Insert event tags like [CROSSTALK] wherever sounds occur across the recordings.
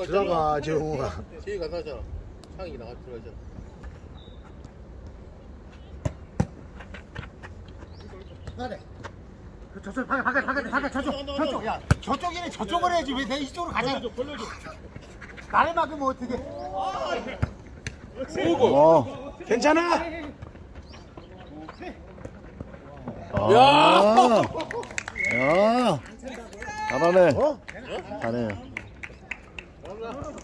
들어가 재웅아 제이 가서 하잖아. 창이 나가 들어가잖아. 저쪽 바깥 바깥 바깥 바깥 저쪽 저쪽. 야 저쪽이네 저쪽으로 해야지. 왜 내 이쪽으로 가냐? 나를 막으면 어떻게 어 괜찮아? 야, 야, 잘하네. 어? 잘해.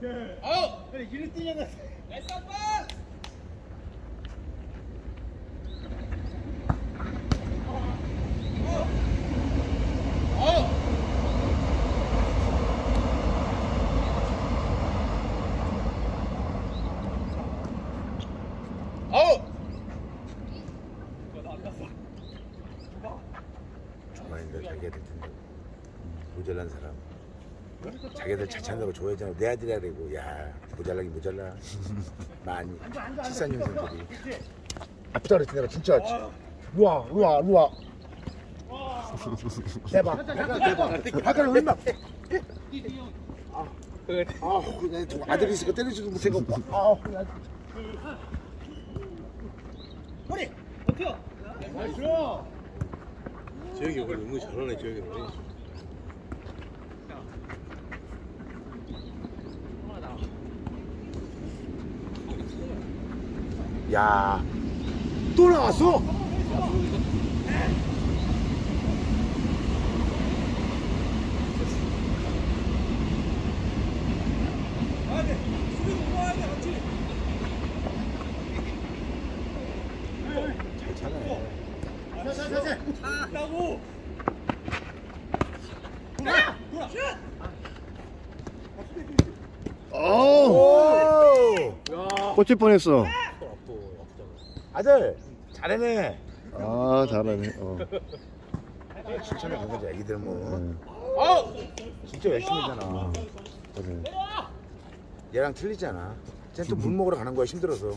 그래 이리 뛰냐가 정말인데 자기들 텐데 모자란 사람. 자기들 잘 찬다고 좋아하잖아. 내 아들이라 그러고 야 모자라긴 모자라. [LAUGHS] 많이 74년생들이. 아프다 그랬지 내가 진짜. 루아 루아 루아. 대박. 대박. 아까 얼마. 아, 그냥 저 아들이 있으니까 때리지도 못해갖고. [LAUGHS] 아, 그냥. 허리 재혁이 오늘 너무 잘하네 재혁이 야, 또 나왔어? 잘 차네. 어, 오! 꽂힐 뻔했어. 아들, 잘해네. 아, 잘하네. 어. 칭찬을 간 거지, 애기들 뭐. 네, 진짜 열심히 하잖아. 그래. 얘랑 틀리잖아. 쟤는 또물 먹으러 가는 거야, 힘들어서.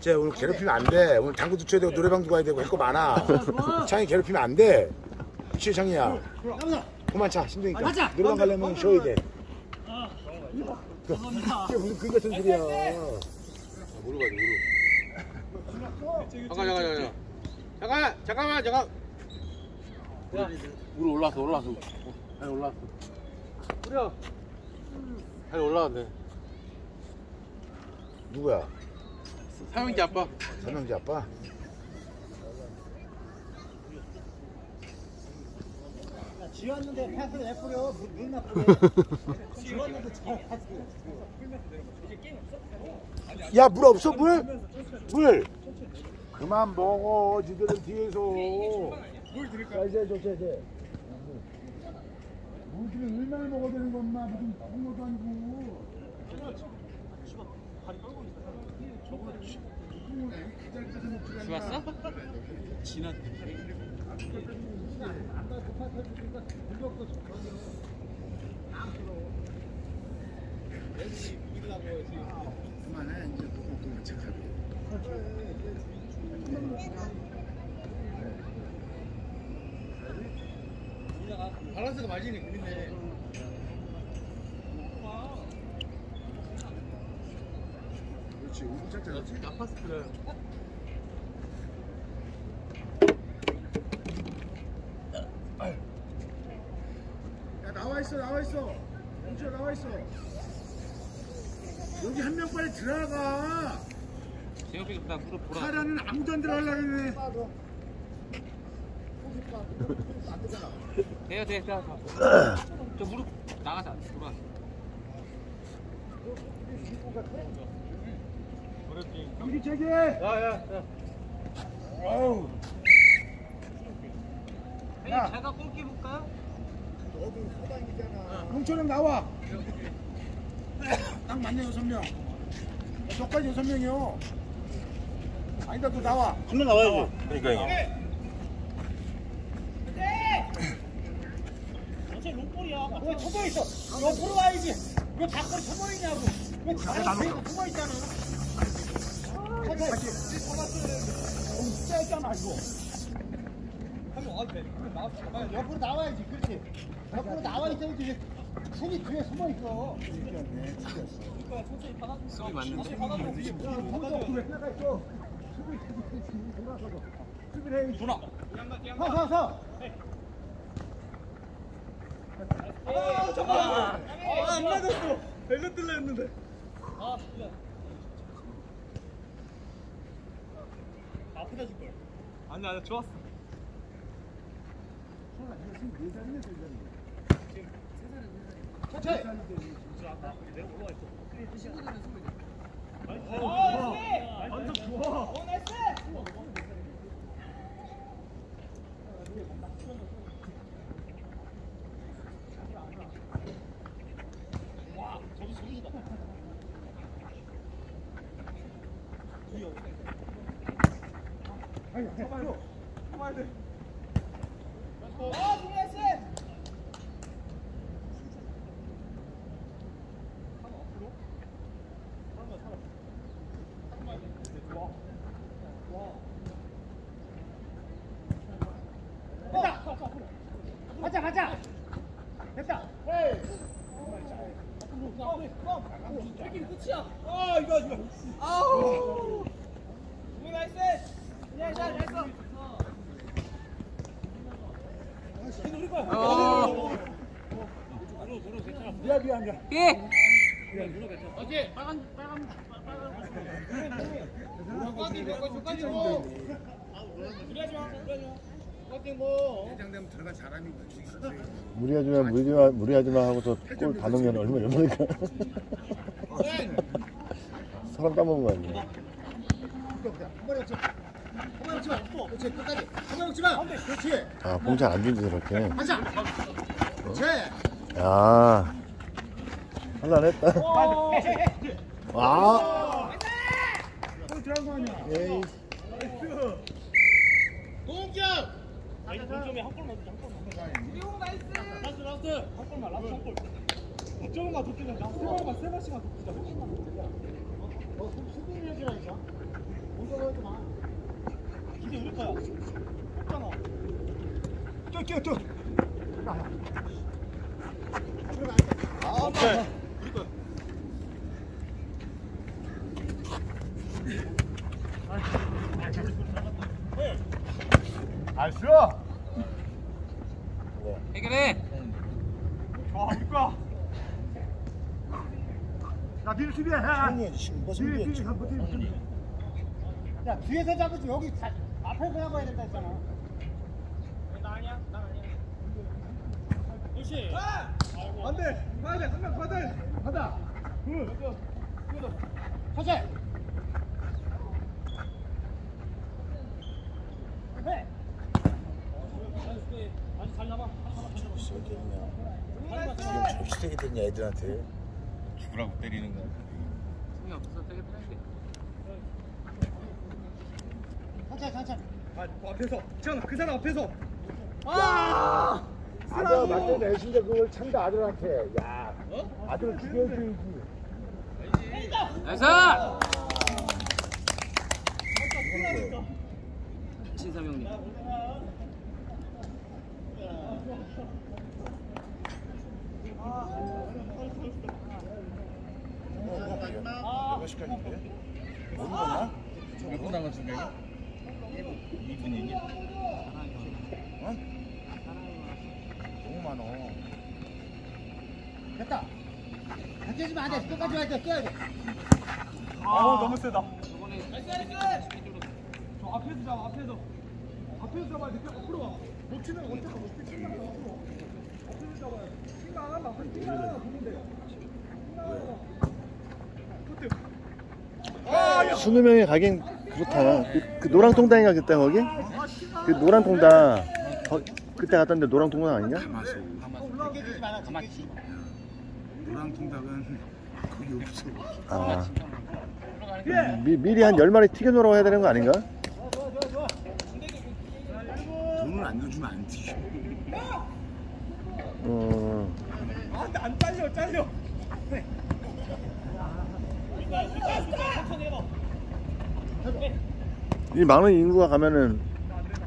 쟤 오늘 괴롭히면 안 돼. 오늘 당구도 쳐야 되고 노래방도 가야 되고 할 거 많아. 창이 괴롭히면 안 돼. 그치, 창이야. 그만 차, 힘드니까. 노래방 가려면 쉬어야 돼. 그, 그게 무슨 그 같은 소리야. 무릎 가지, 무릎. 잠깐, 잠깐, 잠깐. 잠깐, 잠깐만, 잠깐. 무릎 올라왔어, 올라왔어. 아니, 올라왔어. 뿌려. 아니, 올라왔네. 누구야? 사명지 아빠. 설명지 아빠? 지웠는데 패스 왜 뿌려 눈 나쁘게 잘 야, 물 없어, 물? 물! 그만 먹어, 지들은 뒤에서. 물 드릴까? 이제, 저. 물 지금 얼마나 먹어야 되는 거, 엄마. 무슨 나쁜 것도 아니고. 좋았어? 그만해, 이제 먹고 그만 착하게. 밸런스가 맞으니 그린데 그렇지, 5분 짝짝하지. 아파스 그래. 야, 나와 있어, 나와 있어. 영주야, 나와 있어. 여기 한 명 빨리 들어가. 재혁이가 나 무릎 보라. 사라는 아무도 안 들어가려고 그래. 돼요, 돼, 돼. 저 무릎 나가자. 돌아. 경기 체계. 야야 어우. 형님 제가 골키 볼까요? 홍철형 나와. 딱 맞네 여섯 명. 저까지 여섯 명이요. 아니다 또 나와. 한 명 나와야지. 그러니까요. 왜 쳐져 있어? 옆으로 와야지. 왜 밖으로 쳐버리냐고. 왜 가만히 숨어 있잖아. 같이. 짜있잖아 이거. 옆으로 나와야지. 그렇지. 옆으로 나와 있어야지. 왜 손이 뒤에 숨어 있어. 수비 맞는데. 서, 서, 서. 안 맞았어. 벨로 뜰려 했는데. 아프다 줄걸. 아니 아니 좋았어. 천천히. 됐다. 가자, 가자. 됐다. 아 이거 이거. 아우. 우리 나이스. 그냥 잘 했어. 어. 미안 미안 미안. 예. 어제 빨간 빨간 빨간. 조까지 먹고 조까지 먹. 무리하지 마. 무리하지 마. 조까지 먹. 들어간 사람이 무리하지 마, 무리하지 마, 무리하지 마 하고서 골 다 넣으면 얼마나 열받을까. 사람 따먹은 거 아니야. 그렇지, 끝까지. 마. 그렇지. 아, 공짜 안 준지, 저렇게. 가자. 그렇지. 야. 할란했다. 아. 들어간 거 아니야. 에이. 동점. 아니 동점에 한 골만 한 골만. 우리 나이스. 라스트 라스트. 한 골만 라스트 한 골. 더 뛰자. 세 번만 세 번씩만 더 뛰자. 너 수비를 해주라니까. 공격하지 마. 이제 우리 거야. 없잖아. 뛰어 뛰어 뛰어. 알수. 해결해. 좋아 우리 거야. 야 니를 수비해. 형이 지금 무슨 수비해? 야, 뒤에서 잡으지. 여기 다, 앞에서 잡아야 된다 했잖아. 나 아니야. 나 아니야. 그렇지. 안돼. 가야 돼. 한명 가야 돼. 가다. 서재. 해. 아직 잘 남아. 적시되게 됐냐 애들한테. 죽으라고 때리는 거야. 승이 없어서 되게 편한데. 천천히, 천천히. 앞에서 지금 그 사람 앞에서 아들 맞대 내신데 그걸 찬다 아들한테. 야. 아들 죽여줘야지. 나이스. 신삼 형님. 몇 시간인데? 못 먹나? 몇분 남았습니까? 2분이니? 어? 너무 많어. 됐다. 던지면 안 돼. 끝까지 와야 돼. 뛰어야 돼. 아 너무 세다. 저번에 나이스 나이스. 저 앞에서 잡아 앞에서. 앞에서 잡아야 돼. 앞으로 와. 못 치면 어떻게 못 치면 앞으로. 앞에서 잡아야 돼. 하면 한킹 하나 보면 돼. 킹 하나. 수누명에 가긴 그렇다나 그, 그 노랑 통닭인가 그때 거기? 그 노란 통닭 거, 그때 갔던데 노랑 통닭 아니냐? 가마솥 마. 노랑 통닭은 거기 없어 아 미, 미리 한 10마리 튀겨놓으라고 해야 되는 거 아닌가? 돈을 안 넣어주면 안 튀겨 어, 아, 근데 안 잘려, 잘려. 이 많은 인구가 가면은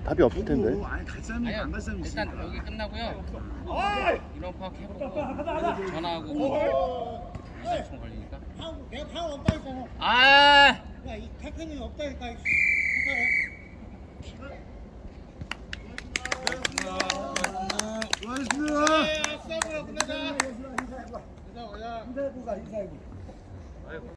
답이 없을 텐데 오, 아니 갈 사람이 아니요. 안갈 사람이 일단 있으니까 여기 끝나고요. 인원 파악 해보고 전화하고 이사총 걸리니까. 방, 내가 방 없다 했잖아. 아! 야, 이 태클이 없다니까. 이 수 고하셨습니다 수고하셨습니다. 끝나자. 인사해보가, 인사해보.